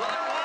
와.